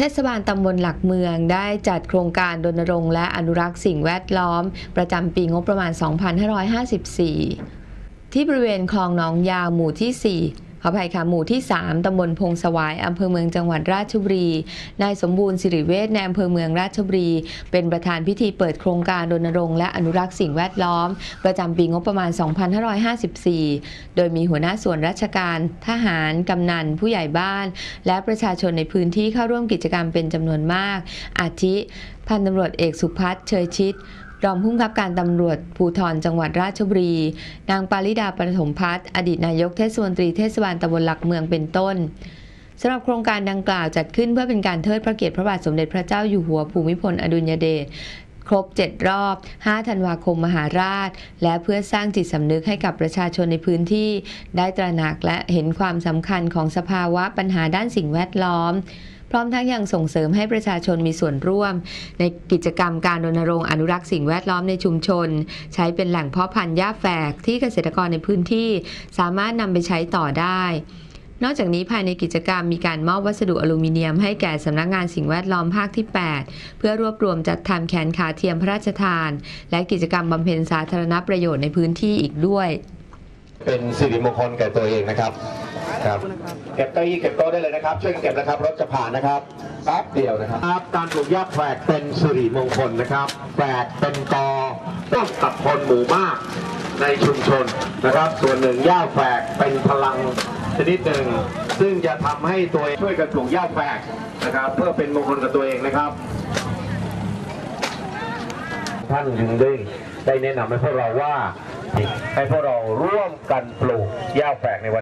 เทศบาลตำบลหลักเมืองได้จัดโครงการรณรงค์และอนุรักษ์สิ่งแวดล้อม ประจำปีงบประมาณ 2554 ที่บริเวณคลองหนองยาวหมู่ที่ 4 ขออภัยค่ะหมู่ที่ 3ตำบลพงสวายอำเภอเมืองจังหวัดราชบุรี นายสมบูรณ์สิริเวชในอำเภอเมืองราชบุรี เป็นประธานพิธีเปิดโครงการรณรงค์และอนุรักษ์สิ่งแวดล้อม ประจำปีงบประมาณ 2554 โดยมีหัวหน้าส่วนราชการ ทหาร กำนัน ผู้ใหญ่บ้าน และประชาชนในพื้นที่เข้าร่วมกิจกรรมเป็นจำนวนมาก อาทิ พันตำรวจเอกสุพัฒน์เชยชิต รองผู้บังคับการตำรวจภูธรจังหวัดราชบุรี นางปาริดาปฐมพัฒน์อดีตนายกเทศมนตรีเทศบาลตำบลหลักเมืองเป็นต้นสำหรับโครงการดังกล่าวจัดขึ้นเพื่อเป็นการเทิดพระเกียรติพระบาทสมเด็จพระเจ้าอยู่หัวภูมิพลอดุลยเดช ครบ 7 รอบ 5 ธันวาคมมหาราช และเพื่อสร้างจิตสำนึกให้กับประชาชนในพื้นที่ ได้ตระหนักและเห็นความสำคัญของสภาวะปัญหาด้านสิ่งแวดล้อมพร้อมทั้งยังส่งเสริมให้ประชาชนมีส่วนร่วม ในกิจกรรมการรณรงค์อนุรักษ์สิ่งแวดล้อมในชุมชน ใช้เป็นแหล่งเพาะพันธุ์หญ้าแฝกที่เกษตรกรในพื้นที่ สามารถนำไปใช้ต่อได้ นอกจากนี้ภายในกิจกรรมมีการมอบวัสดุอลูมิเนียมให้แก่สำนักงานสิ่งแวดล้อมภาคที่ 8 เพื่อรวบรวมจัดทำแขนขาเทียมพระราชทาน และกิจกรรมบำเพ็ญสาธารณประโยชน์ในพื้นที่อีกด้วย เป็นสิริมงคลแก่ตัวเองนะครับครับเก็บเก้าอี้เก็บโต๊ะได้เลยนะครับ ช่วยกันเก็บนะครับ รถจะผ่านนะครับแป๊บเดียวนะครับครับการปลูกหญ้าแฝกเป็นสิริมงคลนะครับแฝกเป็นกอต้นกับคนหมู่มากในชุมชนนะครับ ส่วนหนึ่งหญ้าแฝกเป็นพลัง ชนิดหนึ่ง ซึ่งจะทำให้ตัวช่วยกันปลูกหญ้าแฝกนะครับ เพื่อเป็นมงคลกับตัวเองนะครับ ท่านยึงได้ได้แนะนำให้พวกเราว่าให้พวกเราร่วมกันปลูกหญ้าแฝกในวัน